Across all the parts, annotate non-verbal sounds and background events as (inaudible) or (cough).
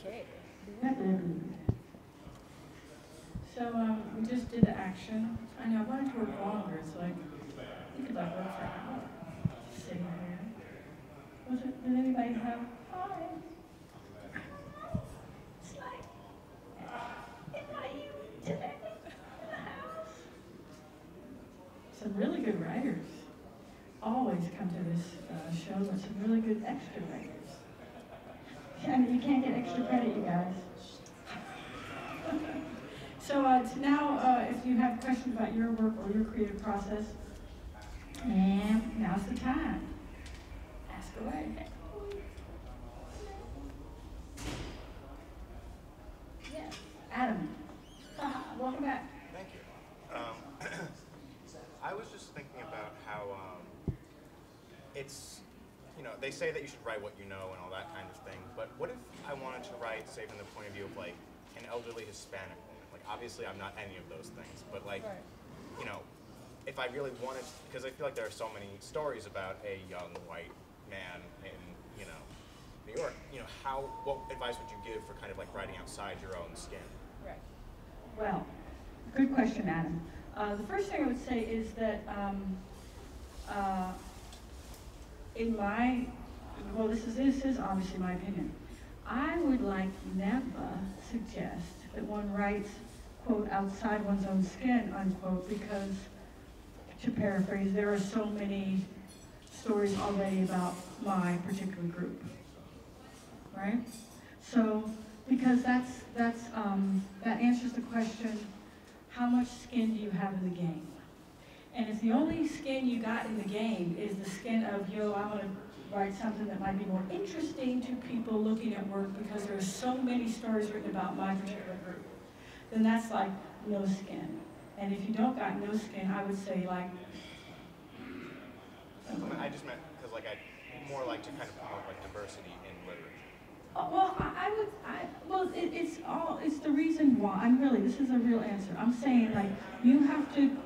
Okay. (clears throat) So um, we just did the action. I know I wanted to work longer. It's like you could like work for an hour sitting here. Was it? Did anybody have? Hi. It's like, am you today in the house? Some really good writers always come to this uh, show with some really good extra writers. I mean, you can't get extra credit, you guys. (laughs) So uh, now, uh, if you have questions about your work or your creative process, and now's the time. Ask away. Yes, Adam. Welcome back. Thank you. Um, (clears throat) I was just thinking about how um, it's, you know, they say that you should write what you know and all that kind of thing, but what if I wanted to write, say, from the point of view of like an elderly Hispanic woman? Like, obviously, I'm not any of those things, but like, Right. you know, if I really wanted, because I feel like there are so many stories about a young white man in, you know, New York. You know, how, what advice would you give for kind of like writing outside your own skin? Right. Well, good question, Adam. Uh, the first thing I would say is that um, uh, in my, well, this is, this is obviously my opinion. I would like never suggest that one writes, quote, outside one's own skin, unquote, because, to paraphrase, there are so many stories already about my particular group. Right? So, because that's, that's, um, that answers the question, how much skin do you have in the game? And if the only skin you got in the game is the skin of, yo, I want to write something that might be more interesting to people looking at work because there are so many stories written about my particular group, then that's like no skin. And if you don't got no skin, I would say like, I just meant because like I more like to kind of promote like diversity in literature. Uh, Well, I, I would, I, well, it, it's all, it's the reason why, I'm really, this is a real answer. I'm saying like, you have to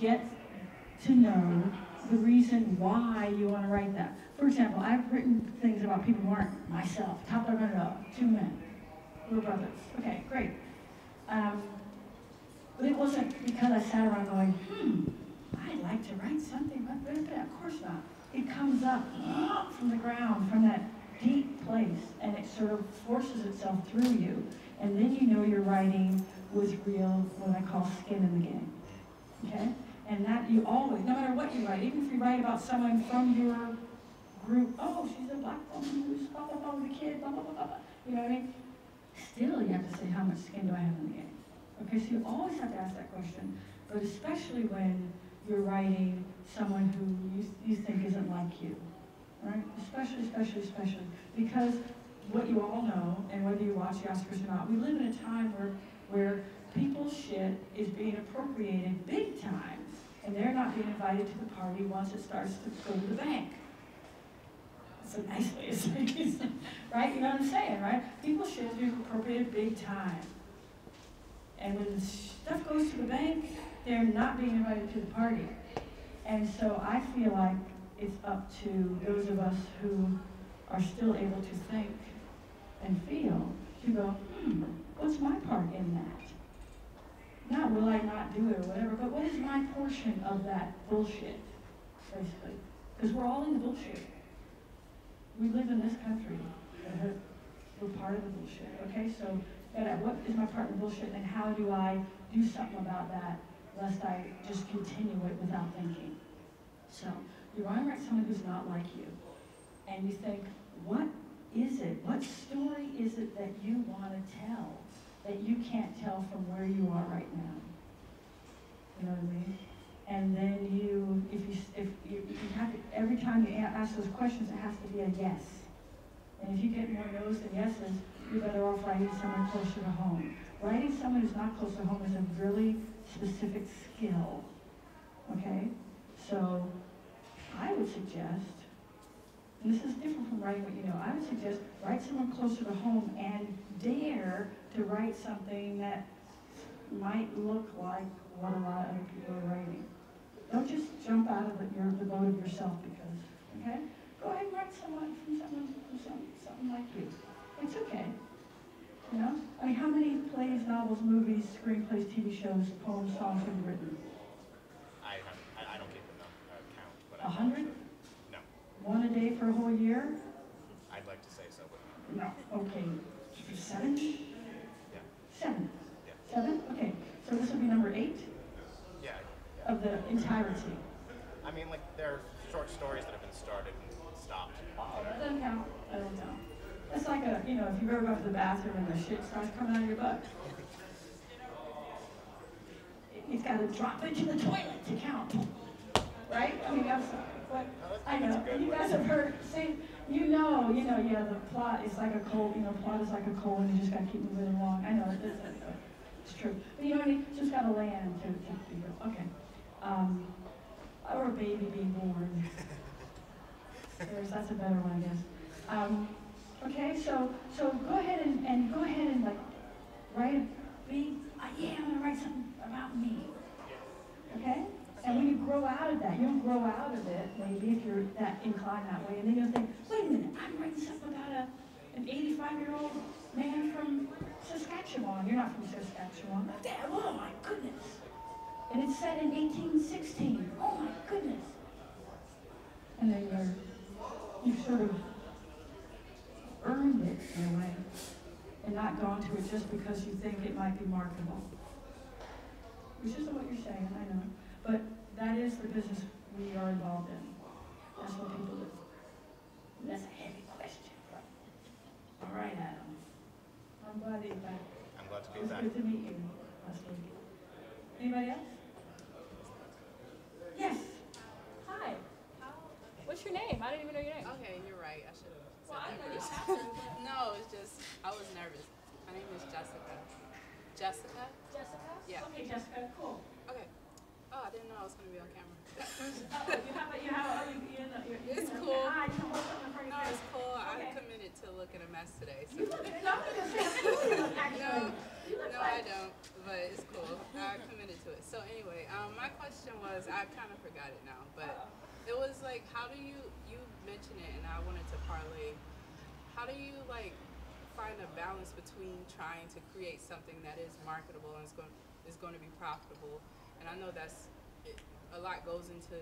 get to know the reason why you want to write that. For example, I've written things about people who aren't myself, top of dog underdog, two men, we're brothers. Okay, great. Um, but it wasn't because I sat around going, hmm, I'd like to write something about that. Of course not. It comes up from the ground, from that deep place, and it sort of forces itself through you. And then you know you're writing was real, what I call skin in the game. Okay? And that you always, no matter what you write, even if you write about someone from your group, oh, she's a black woman who's blah, blah, blah with a kid, blah, blah, blah, blah, blah. You know what I mean? Still, you have to say, how much skin do I have in the game? Okay, so you always have to ask that question, but especially when you're writing someone who you, you think isn't like you, right? Especially, especially, especially, because what you all know, and whether you watch the Oscars or not, we live in a time where, where people's shit is being appropriated big time, and they're not being invited to the party once it starts to go to the bank. That's a nice way of saying it, (laughs) right? You know what I'm saying, right? People is being appropriated big time. And when stuff goes to the bank, they're not being invited to the party. And so I feel like it's up to those of us who are still able to think and feel to go, hmm, what's my part in that? Not will I not do it or whatever, but what is my portion of that bullshit, basically? Because we're all in the bullshit. We live in this country. and We're part of the bullshit, okay? So, what is my part in the bullshit and how do I do something about that lest I just continue it without thinking? So, you write someone who's not like you. And you think, what is it? What story is it that you want to tell that you can't tell from where you are right now? You know what I mean? And then you, if you, if you, you have to, every time you ask those questions, it has to be a yes. And if you get more no's than yeses, you're better off writing someone closer to home. Writing someone who's not close to home is a really specific skill. Okay? So I would suggest, and this is different from writing what you know, I would suggest write someone closer to home and dare to write something that might look like what a lot of other people are writing. Don't just jump out of the, your, the boat of yourself because, okay? Go ahead and write someone from someone, from some, something like you. It's okay. You know? I mean, how many plays, novels, movies, screenplays, TV shows, poems, songs have you written? I I, I don't keep a num- uh, count, but A hundred? no, One a day for a whole year? I'd like to say so, but no. No. Okay. Seven? Seven. Okay. So this will be number eight Yeah, yeah. of the entirety. I mean, like, there are short stories that have been started and stopped. Oh, that doesn't count. That don't count. That's like a, you know, if you've ever gone to the bathroom and the shit starts coming out of your butt. It's got to drop into the toilet to count. Right? I mean, that's what, I know. You guys have heard, say, you know, you know, yeah, the plot is like a cold, you know, plot is like a cold and you just got to keep moving along. I know, it is, it's true. But you know what I mean? Just got to land to, to be real. Okay. Um, or a baby being born. There's, that's a better one, I guess. Um, okay, so, so go ahead and, and go ahead and like, write a, uh, yeah, I'm gonna write something about me. Okay? And when you grow out of that, you'll grow out of it, maybe if you're that inclined that way, and then you'll think, wait a minute, I'm writing something about a, an 85-year-old man from Saskatchewan. You're not from Saskatchewan. Damn, oh my goodness. And it's set in 1816. Oh my goodness. And then you're, you've sort of earned it in a way, and not gone to it just because you think it might be marketable. Which isn't what you're saying, I know. But that is the business we are involved in. That's what people do. That's a heavy question. All right, Adam. I'm glad that you're back. I'm glad to It be was back. good to meet you last week. Anybody else? Yes. Hi. What's your name? I didn't even know your name. Okay, you're right. I should have said Well, I know you have to. (laughs) no, it's just I was nervous. My name is Jessica. Jessica? Jessica? Yeah. Okay, Jessica, cool. Okay. Oh, I didn't know I was gonna be on camera. (laughs) Oh, you have, a- you have, oh, you, you know, you're. It's cool. Ah, you can hold something in front of no, it's face. cool. I Okay. committed to looking a mess today. So. You look, no, I'm gonna say, absolutely, look, actually. You look (laughs) no, I don't. But it's cool. I committed to it. So anyway, um, my question was, I kind of forgot it now, but it was like, how do you you mentioned it, and I wanted to parlay. How do you like find a balance between trying to create something that is marketable and is going is going to be profitable? And I know that's it, a lot goes into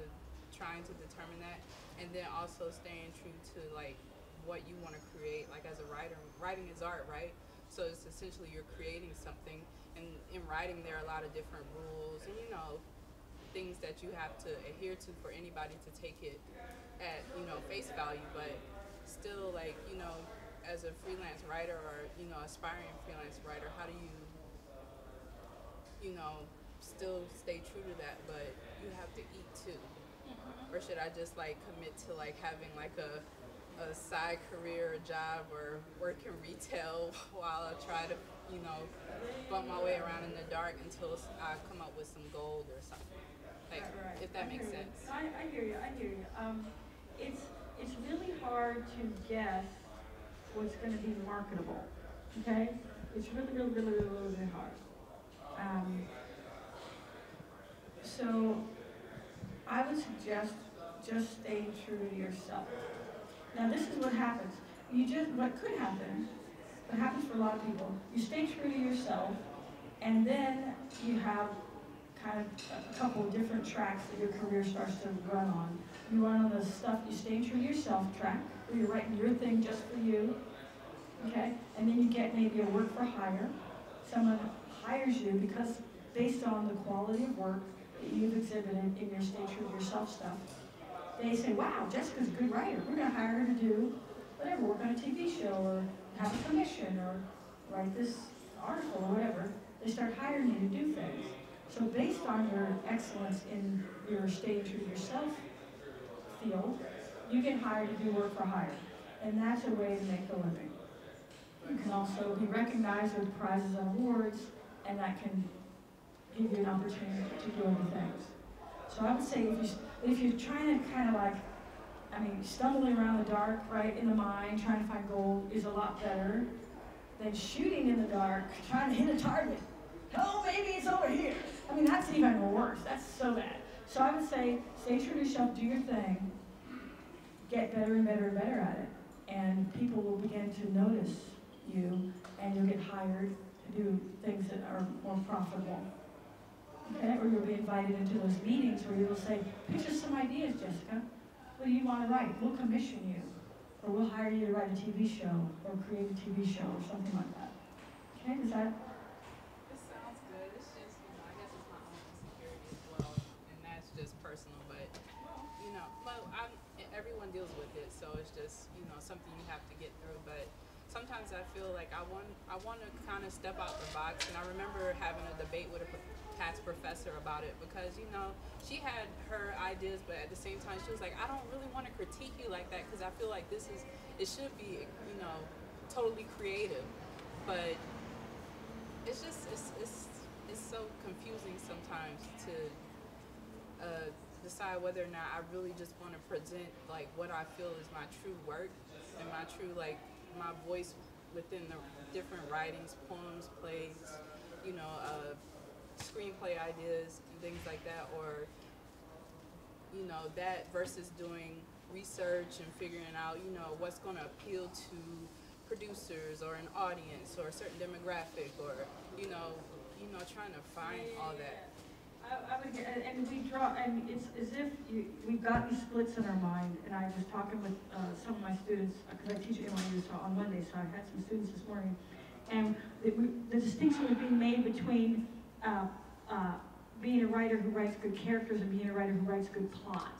trying to determine that, and then also staying true to like what you want to create. Like as a writer, writing is art, right? So it's essentially you're creating something, and in writing there are a lot of different rules, and you know things that you have to adhere to for anybody to take it at you know face value, but still like you know as a freelance writer or you know aspiring freelance writer, how do you you know still stay true to that, but you have to eat too? Mm-hmm. Or should I just like commit to like having like a a side career, a job, or work in retail (laughs) while I try to, you know, bump my way around in the dark until I come up with some gold or something. Like, Right, right. if that I makes sense. I, I hear you, I hear you. Um, it's, it's really hard to guess what's gonna be marketable, okay? It's really, really, really, really, really, really hard. Um, so, I would suggest just staying true to yourself. Now, this is what happens. You just, what could happen, what happens for a lot of people, you stay true to yourself, and then you have kind of a couple of different tracks that your career starts to run on. You run on the stuff, you stay true to yourself track, where you're writing your thing just for you, okay? And then you get maybe a work for hire. Someone hires you because based on the quality of work that you've exhibited in your stay true to yourself stuff, they say, wow, Jessica's a good writer. We're gonna hire her to do whatever, work on a TV show or have a commission or write this article or whatever. They start hiring you to do things. So based on your excellence in your stage to yourself field, you get hired to do work for hire. And that's a way to make a living. You can also be recognized with prizes and awards, and that can give you an opportunity to do other things. So I would say if, you, if you're trying to kind of like, I mean, stumbling around the dark, right, in the mine, trying to find gold is a lot better than shooting in the dark, trying to hit a target. Oh, maybe it's over here. I mean, that's even worse. That's so bad. So I would say stay true to yourself, do your thing, get better and better and better at it, and people will begin to notice you and you'll get hired to do things that are more profitable. Or you'll be invited into those meetings where you'll say, pitch us some ideas, Jessica. What do you want to write? We'll commission you. Or we'll hire you to write a TV show or create a TV show or something like that. Okay, does that, This sounds good. It's just, you know, I guess it's my own insecurity as well, and that's just personal. But you know, well, I'm, everyone deals with it, so it's just you know something you have to get through. But sometimes I feel like I want I want to kind of step out the box, and I remember having a debate with a past professor about it because you know she had her ideas, but at the same time she was like, I don't really want to critique you like that because I feel like this is it should be you know totally creative, but it's just it's it's it's so confusing sometimes to uh, decide whether or not I really just want to present like what I feel is my true work and my true like my voice within the different writings, poems, plays, you know, uh, screenplay ideas and things like that, or you know that versus doing research and figuring out you know what's going to appeal to producers or an audience or a certain demographic or you know you know trying to find all that. I, I would, get- and, we draw, and it's as if you, we've got these splits in our mind, and I was talking with, uh, some of my students, because I teach at NYU, so on Monday, so I had some students this morning, and the, we, the distinction was being made between, uh, uh, being a writer who writes good characters and being a writer who writes good plot,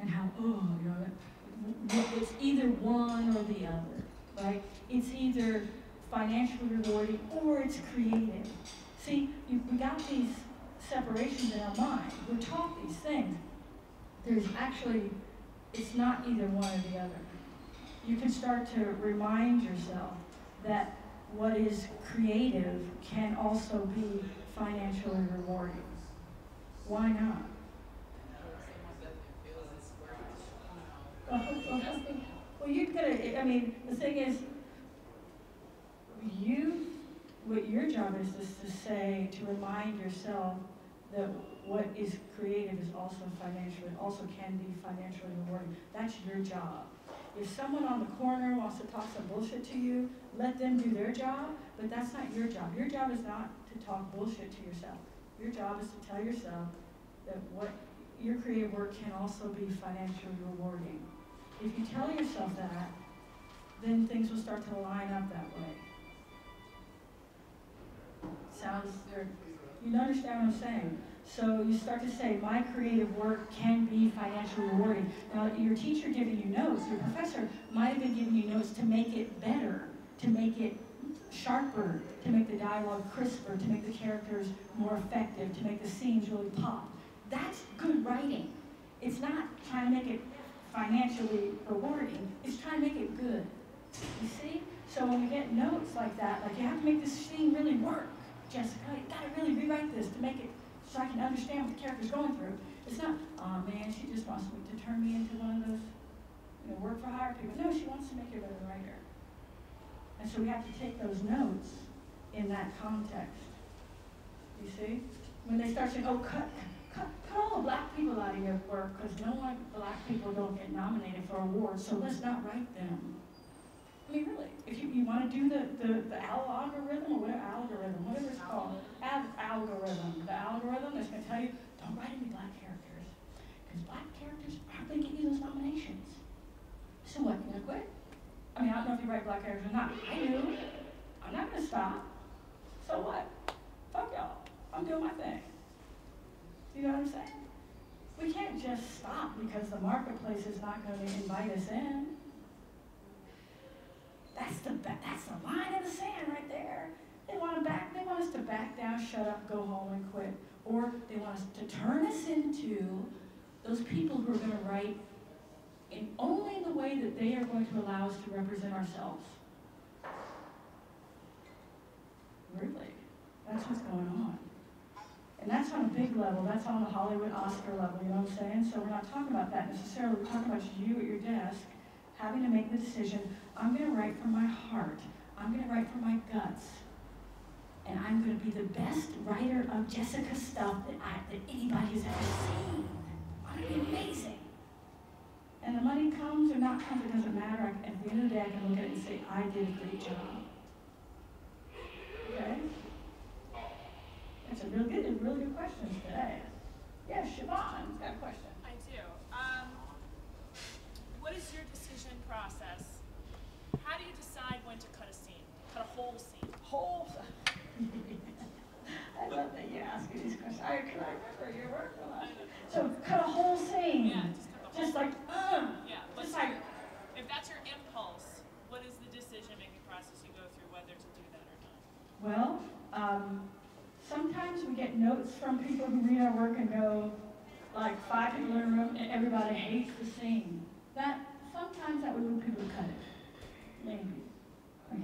and how, oh, you know, it's either one or the other, right? It's either financially rewarding or it's creative. See, we got these separations in our mind. We're taught these things. There's actually, it's not either one or the other. You can start to remind yourself that what is creative can also be financially rewarding. Why not? Well, you could, I mean, the thing is, you, what your job is, is to say, to remind yourself that what is creative is also financially, also can be financially rewarding. That's your job. If someone on the corner wants to talk some bullshit to you, let them do their job, but that's not your job. Your job is not to talk bullshit to yourself. Your job is to tell yourself that what your creative work can also be financially rewarding. If you tell yourself that, then things will start to line up that way. Sounds, you understand what I'm saying? So you start to say, my creative work can be financially rewarding. Now, your teacher giving you notes, your professor might have been giving you notes to make it better, to make it sharper, to make the dialogue crisper, to make the characters more effective, to make the scenes really pop. That's good writing. It's not trying to make it financially rewarding, it's trying to make it good. You see? So when we get notes like that, like you have to make this scene really work, Jessica, you gotta really rewrite this to make it so I can understand what the character's going through. It's not, oh man, she just wants me to turn me into one of those, you know, work for hire people. No, she wants to make you a better writer. And so we have to take those notes in that context. You see? When they start saying, oh, cut, cut, cut all the black people out of your work because no one, black people don't get nominated for awards, so let's not write them. I mean, really, if you, you want to do the, the, the algorithm or whatever, algorithm, whatever it's called, al- algorithm, the algorithm that's going to tell you, don't write any black characters because black characters aren't going to get you those nominations. So what, you going to quit? I mean, I don't know if you write black characters or not. I do. I'm not going to stop. So what? Fuck y'all. I'm doing my thing. You know what I'm saying? We can't just stop because the marketplace is not going to invite us in. That's the that's the line in the sand right there. They want to back. They want us to back down, shut up, go home, and quit, or they want us to turn us into those people who are going to write in only the way that they are going to allow us to represent ourselves. Really, that's what's going on. And that's on a big level. That's on a Hollywood Oscar level. You know what I'm saying? So we're not talking about that necessarily. We're talking about you at your desk having to make the decision. I'm going to write from my heart. I'm going to write from my guts. And I'm going to be the best writer of Jessica stuff that, I, that anybody has ever seen. I'm going to be amazing. And the money comes or not comes, it doesn't matter. I, at the end of the day, I can look at it and say, I did a great job. Okay? That's a real good, a really good question today. Yes, Siobhan.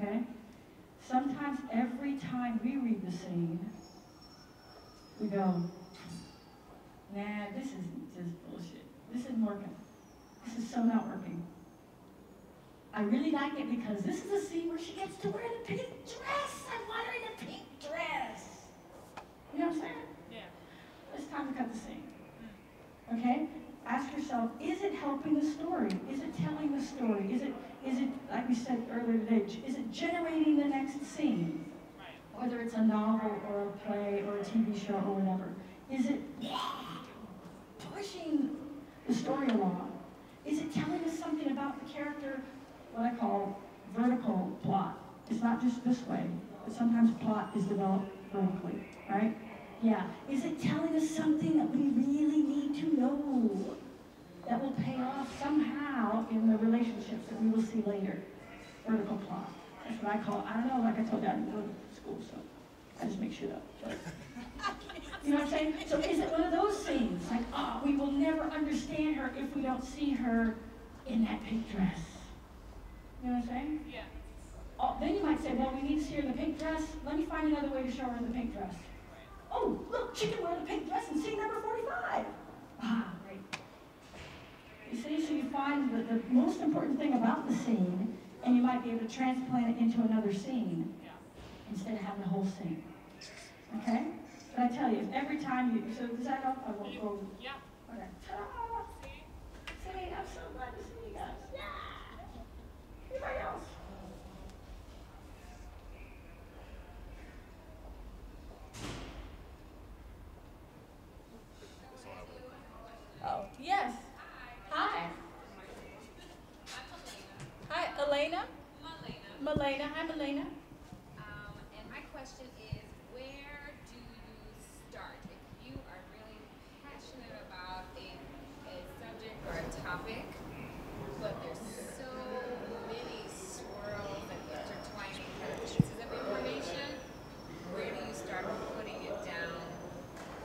Okay? Sometimes every time we read the scene, we go, nah, this is just bullshit. This isn't working. This is so not working. I really like it because this is a scene where she gets to wear the pink dress. I want her in a pink dress. You know what I'm saying? Yeah. It's time to cut the scene. Okay? Ask yourself, is it helping the story? Is it telling the story? Is it, is it, like we said earlier today, is it generating the next scene? Whether it's a novel or a play or a TV show or whatever. Is it pushing the story along? Is it telling us something about the character, what I call vertical plot? It's not just this way, but sometimes plot is developed vertically, right? Yeah. Is it telling us something that we really need to know? That will pay off somehow in the relationships that we will see later. Vertical plot. That's what I call it. I don't know, like I told you, I didn't go to school, so I just make shit up. But- (laughs) You know what I'm saying? So is it one of those scenes, like, oh, we will never understand her if we don't see her in that pink dress? You know what I'm saying? Yeah. Oh, then you might say, well, we need to see her in the pink dress. Let me find another way to show her in the pink dress. Oh, look, she can wear the pink dress in scene number 45. Ah, great. You see, so you find that the most important thing about the scene, and you might be able to transplant it into another scene instead of having a whole scene. Okay? But I tell you, every time you, so does that help? I won't go. Yeah. Okay. Ta-da! See? See, I'm so glad to see you guys. Yeah! Anybody else? This one over there. Oh, yes. Hi. Hi, Elena. Melena. Hi, Melena. Um, and my question is, where do you start? If you are really passionate about a, a subject or a topic, but there's so many swirls and intertwining kind of pieces of information, where do you start putting it down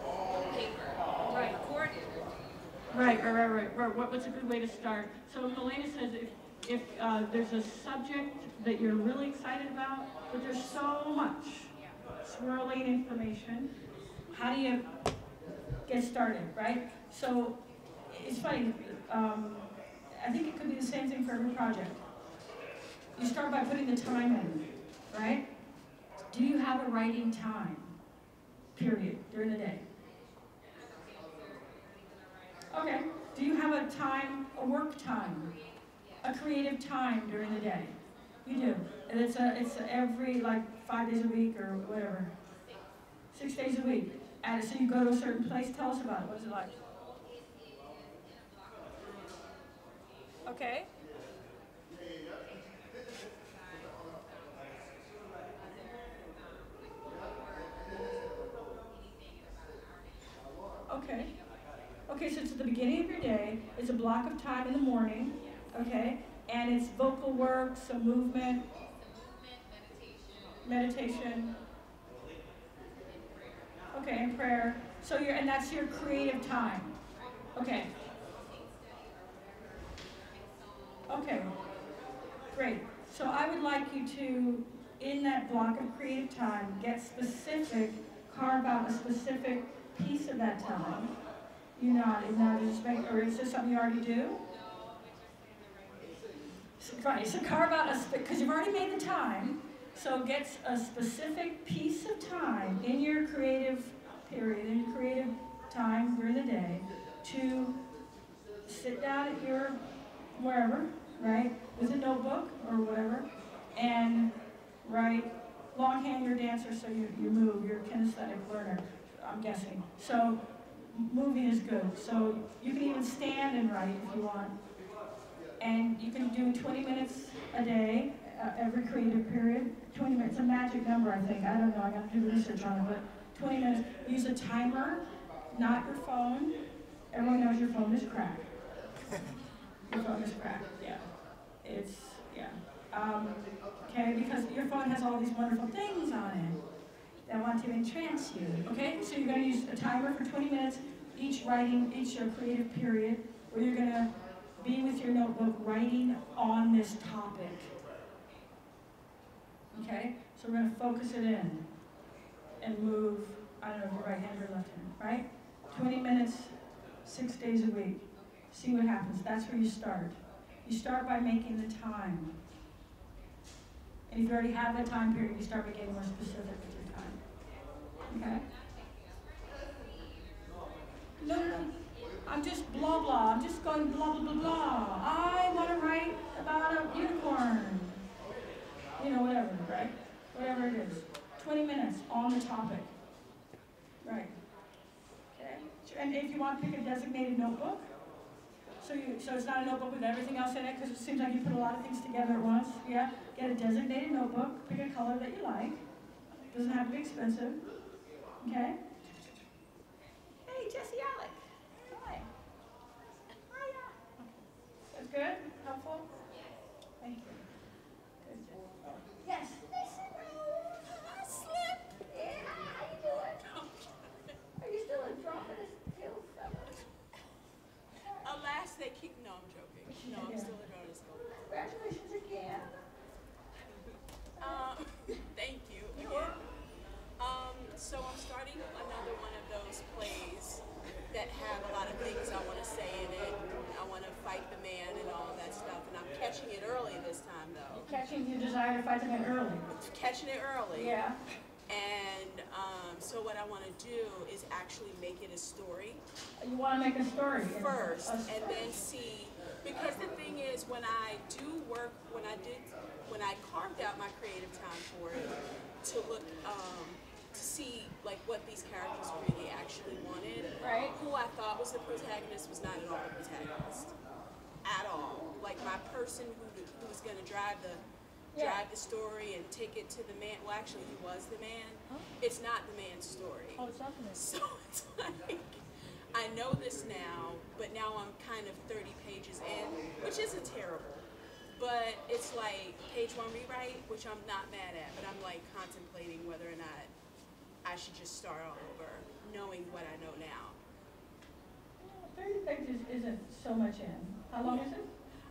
on paper? Do Right. you record it or do you? Right, right, right, right, right. What, what's a good way to start? So Melena says if, if uh, there's a subject that you're really excited about, but there's so much swirling information, how do you get started, right? So it's funny, um, I think it could be the same thing for every project. You start by putting the time in, right? Do you have a writing time, period, during the day? Okay. Do you have a time, a work time, a creative time during the day? You do. And it's a, it's a every like five days a week or whatever. Six days a week. And so you go to a certain place. Tell us about it. What's it like? Okay. Okay. Okay, so it's at the beginning of your day. It's a block of time in the morning. Okay. And it's vocal work, some movement, meditation. Meditation. Okay, and prayer. So you're, and that's your creative time. Okay. Okay. Great. So I would like you to, in that block of creative time, get specific, carve out a specific piece of that time. You know, is not just or is this something you already do? Right, so carve out a, because you've already made the time, so get a specific piece of time in your creative period, in your creative time during the day, to sit down at your, wherever, right, with a notebook or whatever, and write longhand, you're a dancer, so you, you move, you're a kinesthetic learner. I'm guessing. So moving is good. So you can even stand and write if you want. And you can do 20 minutes a day, uh, every creative period. 20 minutes, a magic number, I think. I don't know, I gotta do research on it, but 20 minutes. Use a timer, not your phone. Everyone knows your phone is cracked. Your phone is cracked, yeah. It's, yeah. Um, okay, because your phone has all these wonderful things on it that want to entrance you, okay? So you're gonna use a timer for 20 minutes, each writing, each creative period, where you're gonna be with your notebook writing on this topic. Okay? So we're gonna focus it in and move, I don't know if right hand or left hand, right? 20 minutes, six days a week. See what happens. That's where you start. You start by making the time. And if you already have that time period, you start by getting more specific with your time. Okay? No, no, no. I'm just blah blah. I'm just going blah blah blah blah. I want to write about a unicorn. You know, whatever, right? Whatever it is. 20 minutes on the topic. Right. Okay. And if you want, pick a designated notebook. So you, so it's not a notebook with everything else in it, because it seems like you put a lot of things together at once. Yeah. Get a designated notebook. Pick a color that you like. Doesn't have to be expensive. Okay. Hey, Jesse Alec. Hi. Hiya. That's good? Helpful? Thank you. Good. Yes. Listen, I slipped. Yeah, how you doing? Are you still a dropping skills Alas, they keep. No, I'm joking. No, I'm Yeah. still a donor school. Congratulations again. Um, thank you again. Um, so I'm starting another one of those plays that have a lot of things I want to say in it. I want to fight the man and all that stuff, and I'm catching it early this time though. Catching your desire to fight the early. Catching it early. Yeah. And um, so what I want to do is actually make it a story You want to make a story. first, A and then see. Because the thing is, when I do work, when I did, when I carved out my creative time for it, to look, um, to see like what these characters really actually wanted. Right. Who I thought was the protagonist was not at all the protagonist, at all. Like my person who who was going to drive the Yeah. drive the story and take it to the man. Well, actually, he was the man. It's not the man's story. Oh, it's not the So it's (laughs) like, I know this now, but now I'm kind of 30 pages in, which isn't terrible. But it's like page one rewrite, which I'm not mad at, but I'm like contemplating whether or not I should just start all over, knowing what I know now. Thirty pages isn't so much in. How long is it?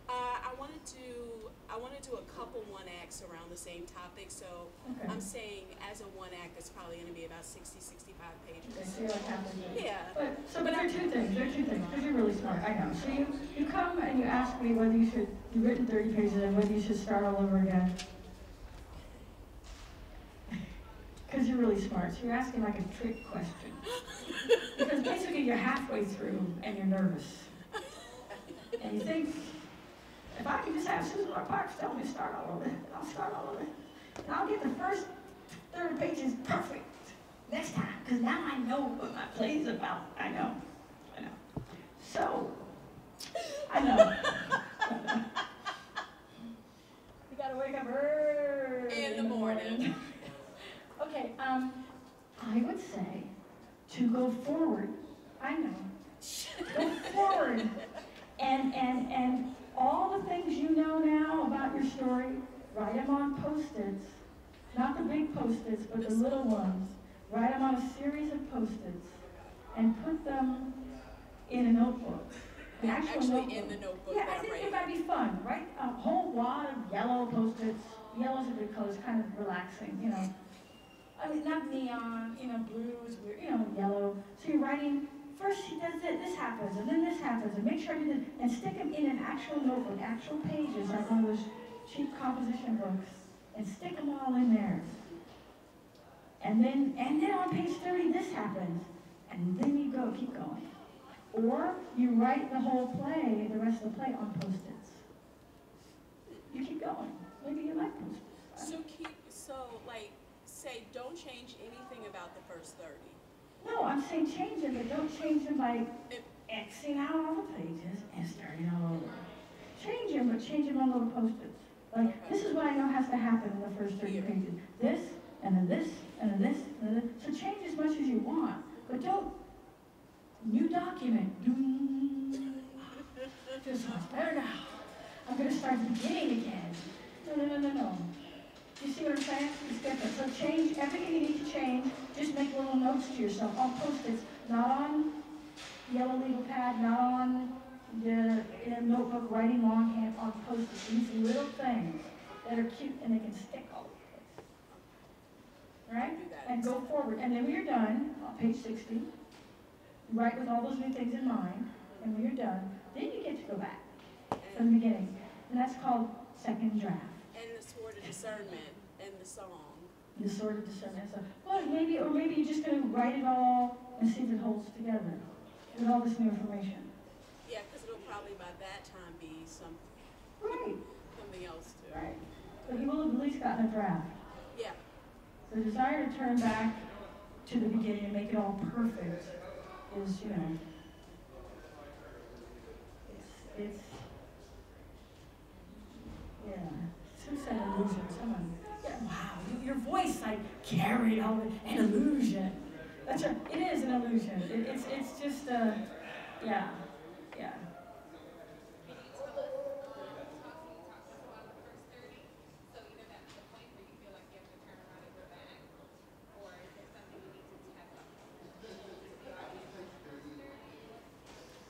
Uh, I want to do, I want to do a couple one acts around the same topic, so Okay. I'm saying as a one act, it's probably going to be about 60, 65 Okay, pages. so you're like. Yeah. But, so, but there are two things, there are two things, because you're really smart, I know. So you, you come and you ask me whether you should, you've written thirty pages and whether you should start all over again. (laughs) Because you're really smart, so you're asking like a trick question. (laughs) Because basically you're halfway through and you're nervous. And you think, if I can just have Suzan-Lori Parks tell me to start all over, I'll start all over. And I'll get the first third pages perfect next time, because now I know what my play's about. I know, I know. So, I know. (laughs) you gotta wake up early In the morning. (laughs) Okay, um, I would say to go forward. I know. (laughs) Go forward. And, and, and all the things you know now about your story, write them on post-its. Not the big post-its, but the little ones. Write them on a series of post-its and put them in a notebook. An Actually, notebook. in the notebook Yeah, that I think writing. it might be fun, right? A whole wad of yellow post-its. Yellow's a good color, it's kind of relaxing, you know. I mean, not neon, you know, blue is weird, you know, yellow. So you're writing, first he does it, this happens, and then this happens, and make sure you do, and stick them in an actual notebook, actual pages, like one of those cheap composition books, and stick them all in there. And then, and then on page 30, this happens, and then you go, keep going. Or you write the whole play, the rest of the play on post-its. You keep going. Maybe you like post-its. So keep, so like, say, don't change anything about the first 30. No, I'm saying change them, but don't change them by Xing out all the pages and starting all over. Change them, but change them on little post-its. Like, this is what I know has to happen in the first thirty pages. This, and then this, and then this, and then this. So change as much as you want, but don't, new document. Feels (laughs) much better now. I'm gonna start beginning again. No, no, no, no, no. You see what I'm saying? It's different. So change everything you need to change. Just make little notes to yourself on post-its, not on yellow legal pad, not on the uh, in uh, a notebook writing longhand on post-its. These little things that are cute and they can stick all over the place. Right? And go forward. And then when you're done, on page 60, write with all those new things in mind. And when you're done, then you get to go back from the beginning. And that's called second draft. And the sword of discernment and the song. The sort of discernment. So, well, maybe, or maybe you're just going to write it all and see if it holds together with all this new information. Yeah, because it'll probably by that time be some, Right. something else too. Right. But you will have at least gotten a draft. Yeah. The desire to turn back to the beginning and make it all perfect is, you know, it's, it's, yeah, said illusion? Someone, yeah, wow, your voice like carried all an illusion. That's a, it is an illusion. It, it's, it's just a, yeah, yeah.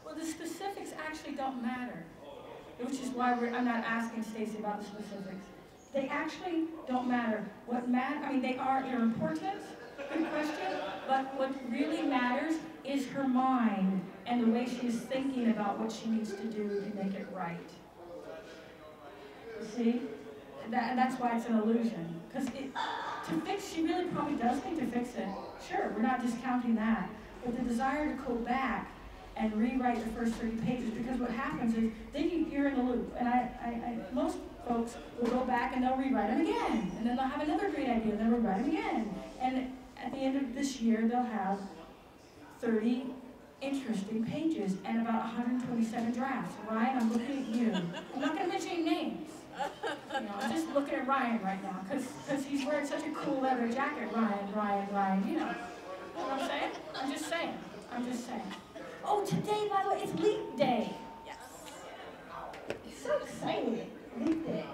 Well, the specifics actually don't matter, which is why we're, I'm not asking Stacy about the specifics. They actually don't matter. What mat, I mean, they are, they're important, good question, but what really matters is her mind and the way she's thinking about what she needs to do to make it right. You see? That, and that's why it's an illusion. Because to fix, she really probably does need to fix it. Sure, we're not discounting that. But the desire to go back and rewrite the first 30 pages, because what happens is then you, you're in a loop. And I, I, I, most folks will go back and they'll rewrite them again. And then they'll have another great idea and they'll rewrite them again. And at the end of this year, they'll have 30 interesting pages and about 127 drafts. Ryan, I'm looking at you. I'm not going to mention any names. You know, I'm just looking at Ryan right now because he's wearing such a cool leather jacket. Ryan, Ryan, Ryan, you know. You know what I'm saying? I'm just saying. I'm just saying. Oh, today, by the way, it's Leap Day. Yes. It's so exciting. Leap Day.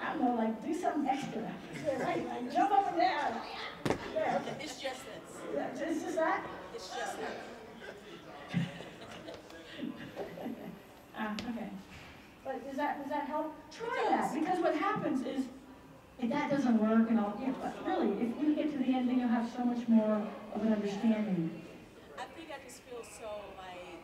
I don't know, like do something extra. (laughs) Yeah, right, like jump up and down. Yeah, okay. It's just this. Yeah, It's just that. It's just that. (laughs) Ah, okay. But does that, does that help? Try that, because what happens is, if that doesn't work and all, you know, but really, if we get to the end, then you'll have so much more of an understanding. I think I just feel so like,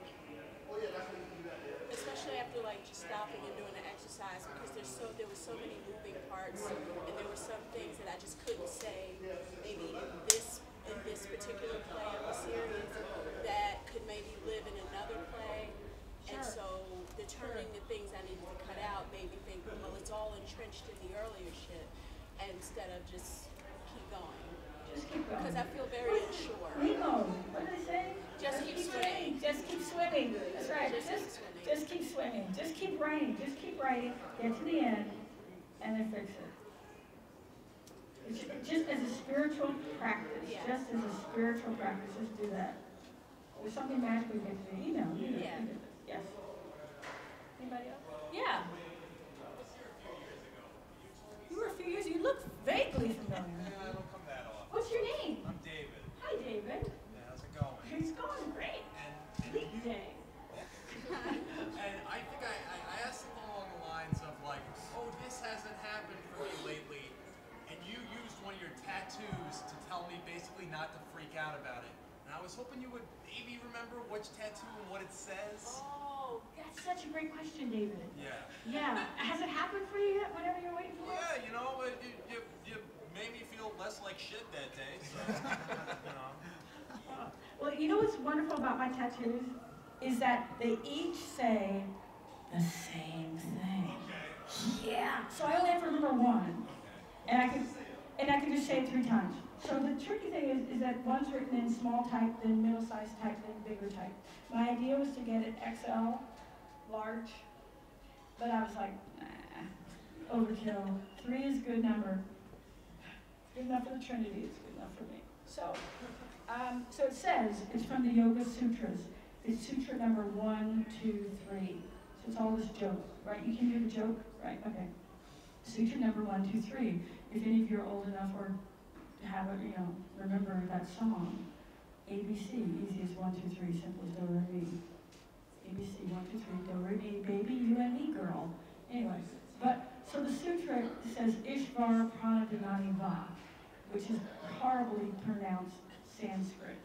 especially after like just stopping and doing the exercise because there's so there was so many moving parts and there were some things that I just couldn't say maybe in this in this particular play of the series that could maybe live in another play. And so determining the things I needed to cut out made me think, well, it's all entrenched in the earlier shit instead of just keep going. Just keep going. Because. I feel very unsure. Nemo, what did they say? Just keep swimming. Just keep swimming. That's right. Just Just, keep swimming. Just keep writing. Just keep writing. Get to the end, and then fix it. It's just as a spiritual practice. Just as a spiritual practice. Just do that. There's something magical you get to do. You know. Yeah. Yes. Anybody else? Yeah. You were a few years. You look vaguely familiar. I was hoping you would maybe remember which tattoo and what it says. Oh, that's such a great question, David. Yeah. Yeah. Has it happened for you yet? Whatever you're waiting for? Yeah, you know, it, you, you, you made me feel less like shit that day. So, you know. Well, you know what's wonderful about my tattoos is that they each say the same thing. Yeah. So I only have to remember one, and I can, and I can just say it three times. So the tricky thing is, is that one's written in small type, then middle-sized type, then bigger type. My idea was to get it XL, large, but I was like, nah, overkill. Three is a good number. It's good enough for the Trinity, it's good enough for me. So, um, so it says, it's from the Yoga Sutras. It's sutra number one, two, three. So it's all this joke, right? You can do the joke, right? Okay. Sutra number one, two, three. If any of you are old enough or have a, you know, remember that song. ABC, easy as one, two, three, simple as do, re, mi. ABC, one, two, three, do, re, mi, baby, you and me, girl. Anyway, but, so the sutra says Ishvara Pranadhanani Va, which is horribly pronounced Sanskrit.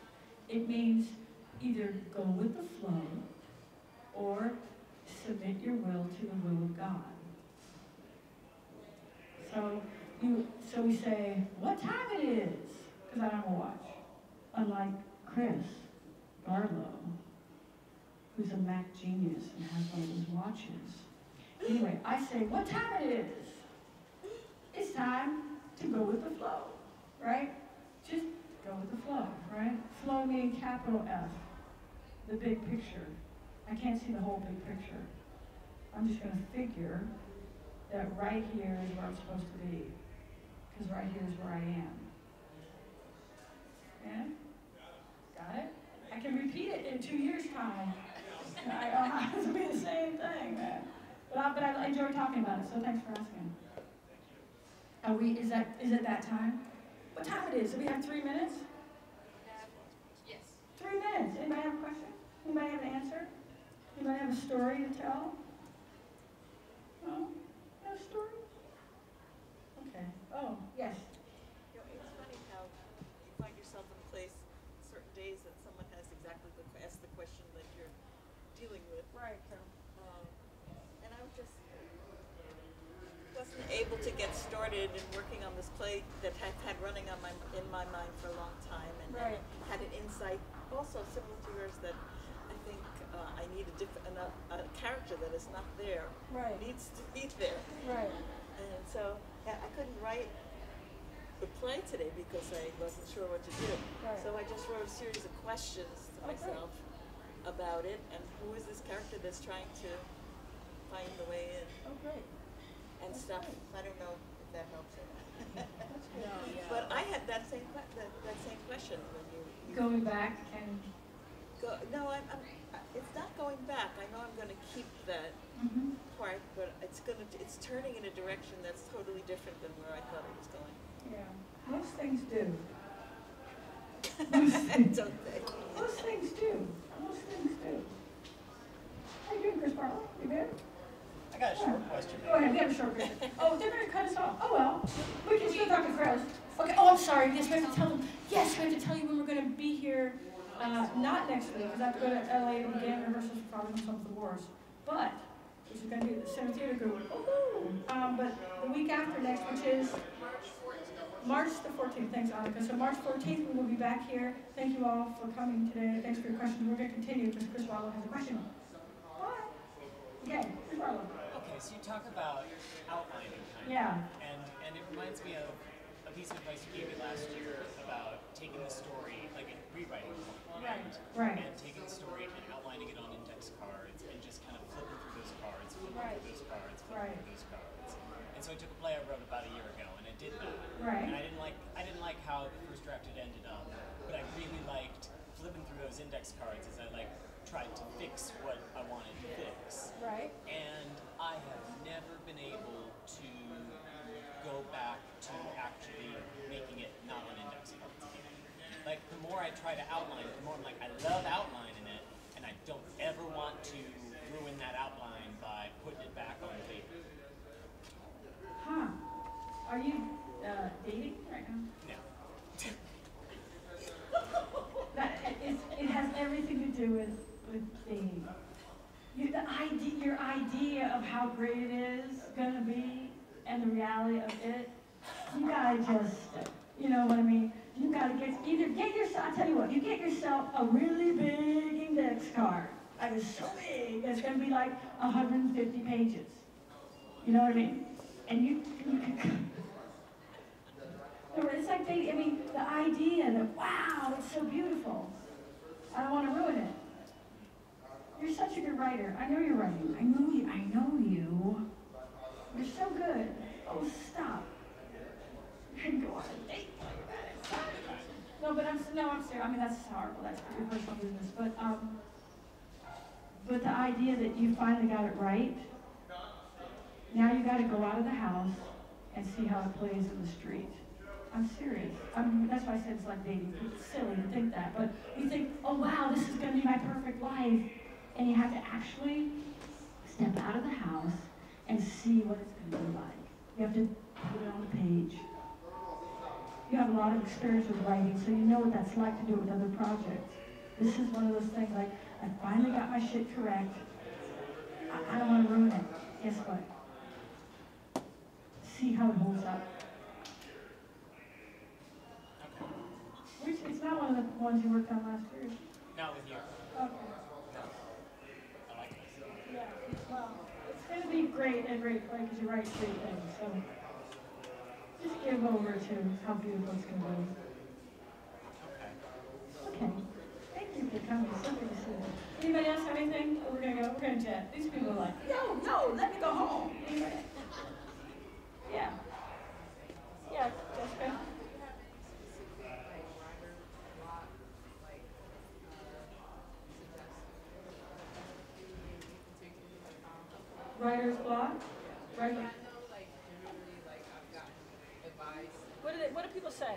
It means either go with the flow or submit your will to the will of God. So so we say, what time it is? Because I don't have a watch. Unlike Chris Barlow, who's a Mac genius and has one of those watches. Anyway, I say, what time it is? It's time to go with the flow, right? Just go with the flow, right? Flow meaning capital F, the big picture. I can't see the whole big picture. I'm just going to figure that right here is where I'm supposed to be. Because right here is where I am. Yeah? Got it? I can repeat it in two years' time. I don't have to be the same thing, man. But I, but I enjoy talking about it, so thanks for asking. Are we, is that, is it that time? What time it is? Do we have three minutes? Yes. Three minutes. Anybody have a question? Anybody have an answer? Anybody have a story to tell? No? No story? Okay. Oh, yes. You know, it's funny how you find yourself in a place certain days that someone has exactly the, asked the question that you're dealing with. Right. Um, and I was just wasn't able to get started in working on this play that I've had running on my in my mind for a long time, and, Right. had an insight also similar to yours that I think uh, I need a different a, a character that is not there Right. needs to be there. Right. And so couldn't write the play today because I wasn't sure what to do. Right. So I just wrote a series of questions to Oh, great. myself about it and who is this character that's trying to find the way in Oh, great. and That's stuff. great. I don't know if that helps or not. That's (laughs) good. But I had that same que- that, that same question when you, you Going back and, go. No, I'm, I'm. It's not going back. I know I'm going to keep that mhm. Part, but it's going to. It's turning in a direction that's totally different than where I thought it was going. yeah. Most things do. (laughs) Don't they? Most things do. Most things do. How you doing, Chris Barlow? You good? I got a short question. Go ahead, we have a short question. (laughs) Oh, they're gonna cut us off. Oh, well. We can still talk to Chris. Okay, oh, I'm sorry. Yes, we have to tell them. Yes, we have to tell you when we're gonna be here. Uh, not next week, because I have to go to LA to begin rehearsals for Father and Son of the Wars. But, which is gonna be the Center Theatre Group. Woohoo! Um, but the week after next, which is March the 14th. Thanks, Annika. So March 14th, we will be back here. Thank you all for coming today. Thanks for your questions. We're gonna continue because Chris Barlow has a question. Bye. Okay, Chris Barlow. Okay, so you talk about outlining kind of. Yeah. And and it reminds me of a piece of advice you gave me last year about taking the story, like in rewriting. Right. And, Right. and taking the story and outlining it on index cards and just kind of flipping through those cards, flipping Right. through those cards, flipping Right. through those cards. And so I took a play I wrote about a year ago and it did that. Right. And I didn't like I didn't like how the first draft had ended up, but I really liked flipping through those index cards as I like tried to fix what I wanted to fix. Right. And I have never been able to go back to actually making it not on index cards again. Like the more I try to outline it, the more I'm like, I love outlining it, and I don't ever want to ruin that outline by putting it back on Are you uh, dating right now? No. (laughs) That, it, it has everything to do with, with dating. You, the idea, your idea of how great it is gonna be and the reality of it, you gotta just, you know what I mean? You gotta get, either get yourself, I tell you what, you get yourself a really big index card. That is so big, it's gonna be like hundred and fifty pages. You know what I mean? And you, you can, It's like they, I mean, the idea that, wow, it's so beautiful. I don't want to ruin it. You're such a good writer. I know you're writing. I know you. I know you. You're so good. Oh, stop. You can go on a date like that. No, but I'm no, I'm serious. I mean, that's horrible. That's your personal business. But um, but the idea that you finally got it right. Now you got to go out of the house and see how it plays in the street. I'm serious. I'm, that's why I said it's like dating. It's silly to think that, but you think, oh wow, this is going to be my perfect life, and you have to actually step out of the house and see what it's going to be like. You have to put it on the page. You have a lot of experience with writing, so you know what that's like to do it with other projects. This is one of those things like, I finally got my shit correct. I, I don't want to ruin it. Guess what? See how it holds up. Okay. Which, it's not one of the ones you worked on last year. Not with you. Okay. No. I like this. Yeah, well, it's gonna be great and Great Play because you write great things, so just give over to how beautiful it's gonna be. Okay. Okay. Thank you for coming, so good to see you. Anybody else have anything? We're gonna go, we're gonna chat. These people are like, no, no, let me go home. Anybody? Yeah. Yeah, Jessica? Writer's block? Writer, I know, like, generally, like, I've gotten advice, What do they, what do people say?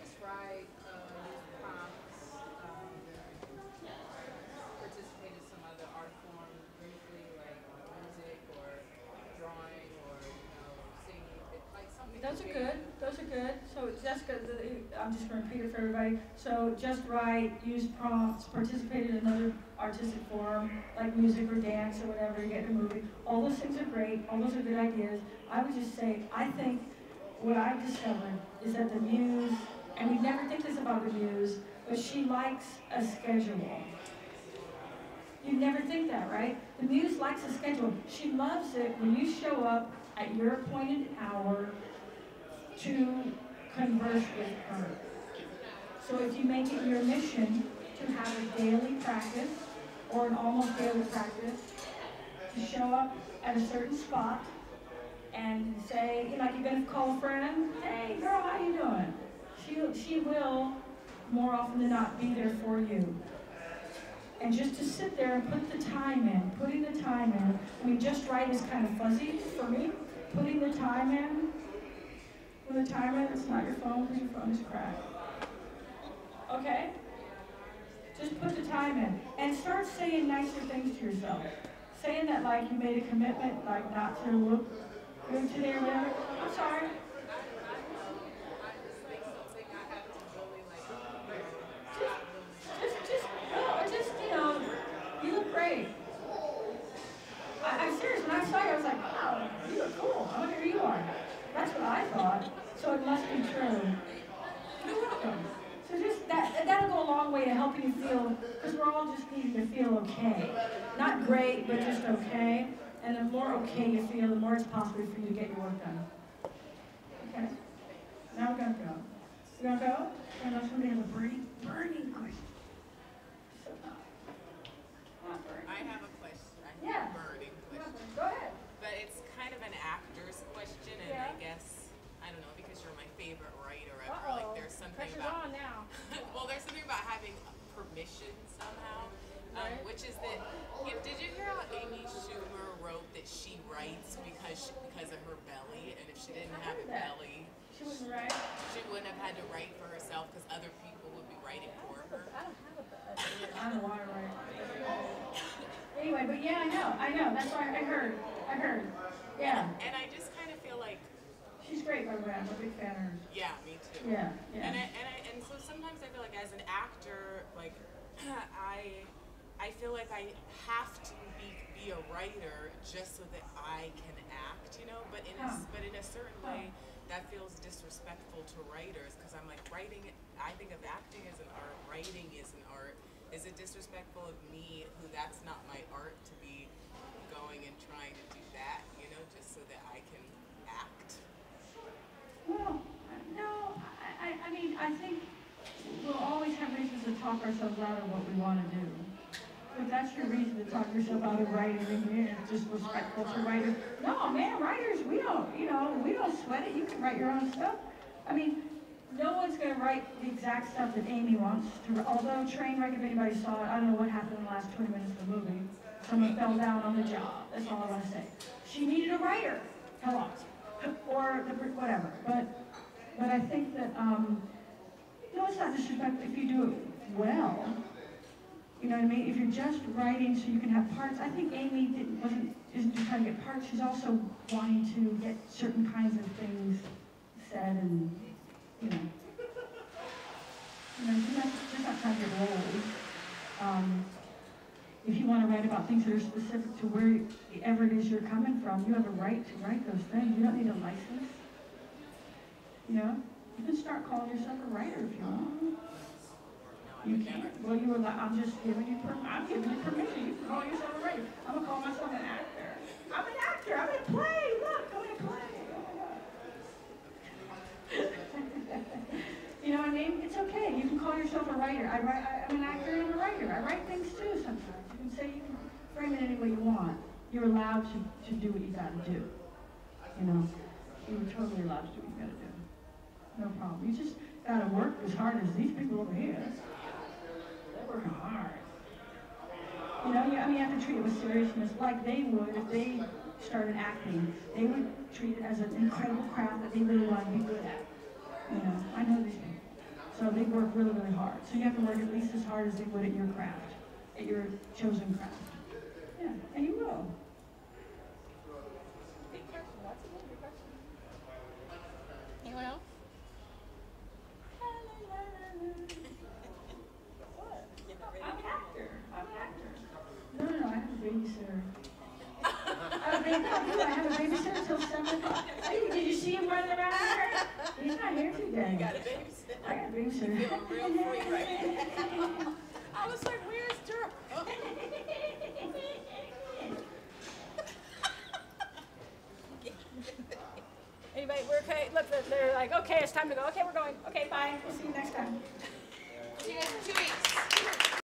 just write, uh, use prompts, um, participate in some other art form briefly, like music or drawing or, you know, singing, it- like something. Those are creative. good, those are good. So Jessica, the- I'm just gonna repeat it for everybody. So just write, use prompts, participate in another artistic form, like music or dance or whatever, you get in a movie. All those things are great, all those are good ideas. I would just say, I think what I've discovered is that the muse, and we never think this about the muse, but she likes a schedule. You never think that, right? The muse likes a schedule. She loves it when you show up at your appointed hour to converse with her. So if you make it your mission to have a daily practice or an almost daily practice, to show up at a certain spot and say, like you're gonna call a friend, hey girl, how you doing? She, she will more often than not be there for you. And just to sit there and put the time in, putting the time in, I mean, just right is kind of fuzzy for me. Putting the time in, put the time in, it's not your phone, because your phone is cracked. Okay? Just put the time in. And start saying nicer things to yourself. Saying that like you made a commitment, like not to look good today or whatever. I'm sorry. I just like something I have to really like, Just, just, no, just, you know, you look great. I, I'm serious, when I saw you, I was like, wow, you look cool. I wonder who you are. That's what I thought. So it must be true. You're welcome. So just that, that'll go a long way to helping you feel, because we're all just needing to feel okay. Not great, but just okay. And the more okay you feel, the more it's possible for you to get your work done. Okay? Now we're gonna go. You wanna go? Unless somebody has a burning, burning question. So, no. Not burning. I have a question. I have Yeah. a burning question. Go ahead. But it's kind of an actor's question, and I guess, I don't know, because you're my favorite writer ever, like Uh-oh. there's something Pressure's about. on now. (laughs) well, there's something about having permission somehow, um, Right. which is that. If, did you hear how Amy Schumer wrote that she writes because she, because of her belly, and if she didn't have a belly, She wasn't right. she wouldn't have had to write for herself because other people would be writing for her. I don't have a belly. I'm a water right. Anyway, but yeah, I know, I know. That's why I heard. I heard. Yeah. And I just kind of feel like, She's great, by the way. I'm a big fan of her. yeah, me too. Yeah, And I, yeah. and I, and so sometimes I feel like as an actor, like (clears throat) I, I feel like I have to be, be a writer just so that I can act, you know. But in a, but in a certain way, that feels disrespectful to writers because I'm like writing. I think of acting as an art, writing is an art. Is it disrespectful of me, who that's not my art, to be going and trying to do that, you know, just so that I can act? Well, no, I, I mean, I think we'll always have reasons to talk ourselves out of what we want to do. If that's your reason to talk yourself out of writing, then you're disrespectful to writers. No, man, writers, we don't, you know, we don't sweat it. You can write your own stuff. I mean, no one's gonna write the exact stuff that Amy wants to, although Trainwreck, if anybody saw it, I don't know what happened in the last twenty minutes of the movie. Someone fell down on the job, that's all I wanna say. She needed a writer, hello, or the, whatever, but, but I think that, um, no, it's not disrespectful if you do it well. You know what I mean? If you're just writing so you can have parts, I think Amy didn't, wasn't, isn't just trying to get parts, she's also wanting to get certain kinds of things said and, you know. You know, she's not, she's not trying to get roles. Um, if you want to write about things that are specific to wherever it is you're coming from, you have a right to write those things. You don't need a license. You know? You can start calling yourself a writer if you want. You can't. Well, you were like, I'm just giving you, per- I'm giving you permission. You can call yourself a writer. I'm gonna call myself an actor. I'm an actor. I'm in a play. Look, I'm in a play. (laughs) You know what I mean? It's okay. You can call yourself a writer. I write. I, I'm an actor and a writer. I write things too sometimes. You can say you can frame it any way you want. You're allowed to, to do what you got to do. You know, you're totally allowed to do what you got to do. No problem. You just gotta work as hard as these people over here. They're working hard. You know, you, I mean, you have to treat it with seriousness, like they would if they started acting. They would treat it as an incredible craft that they really want to be good at. You know, I know these. So they work really, really hard. So you have to work at least as hard as they would at your craft, at your chosen craft. Yeah, and you will. Anyone else? What? Getting ready I'm to an actor. I'm an actor. No, no, no, I have a babysitter. I have a baby, I have a babysitter till seven o'clock. Hey, did you see him running around here? He's not here today. Got a babysitter. I got a babysitter. Feeling real free right now. I was like, where's Durham? (laughs) Anybody, we're okay. Look, they're- they're like, okay, it's time to go. Okay, we're going. Okay, bye. We'll see you next time. See you guys in two weeks.